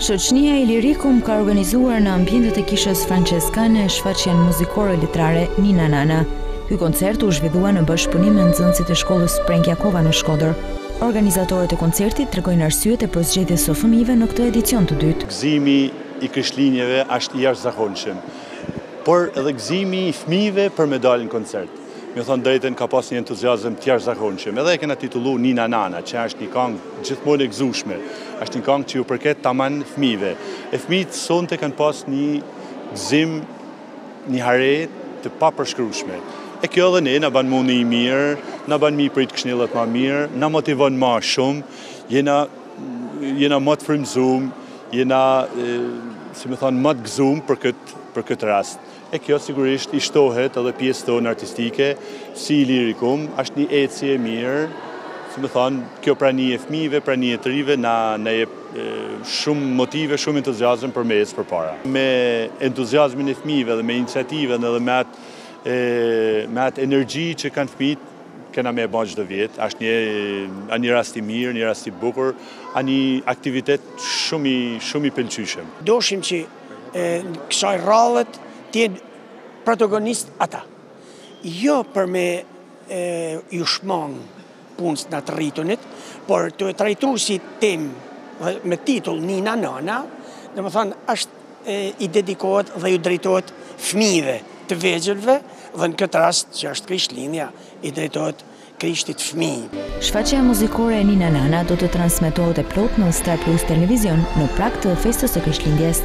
Shoqënia Illyricum ka organizuar në ambientet e kishës Franceskane shfaqjen muzikore letrare Nina Nana. Ky koncert u zhvillua në bashkëpunim me nxënësit e shkollës Prenk Jakova në Shkodër. Organizatorët e koncertit tregojnë arsyet e përzgjedhjes së fëmijëve në këtë edicion të dytë. Gëzimi i Krishtlindjeve është i jashtëzakonshëm, por edhe gëzimi i fëmijëve për me dalë në koncert. Me thanë të drejtën ka pas një entuziazëm të jashtëzakonshëm. Edhe e kena titullu Nina Nana, që është një kangë gjithmonë e gëzushme. është një kangë që u përket taman fëmijëve. E fëmijët sonte kanë pas një gëzim, një hare të papërshkrueshme. E kjo edhe ne na ban me u ndi mirë, na ban me i prit Kshnellat ma mirë, na motivon ma shumë, jena... Jena ma të frymëzum, jena, si me thanë, ma të gëzum për këtë për këtë rast. E kjo sigurisht i shtohet edhe pjesës tonë artistike, si Illyricum, asht një eci e mirë, si me thanë, kjo prani e fmijve, prani e të rijve, na, na jep shumë motive, shumë entuziazëm për me ecë përpara. Me entuziazmin e fmijve edhe me iniciativën dhe me atë, me atë energji që kanë fmijt, Kena me e ba çdo vjet, ashtë një, asht një rast i mirë, një rast i bukur, asht një aktivitet shumë i, shumë i pëlqyshëm. Doshim që e, kësaj radhet të jenë protagonistë ata. Jo për me iu shmangë punës na të rritunit, por tue trajtu si temë me titull Nina Nana, domethanë, është i dedikohet dhe u drejtohet fëmijëve të vegjëlve dhe në këtë rast që është Krishtlindja i drejtohet Krishtit fëmijë. Shfaqja muzikore e Nina Nana do të transmetohet e plotë në Star Plus Televizion në prag të festës së Krishtlindjes.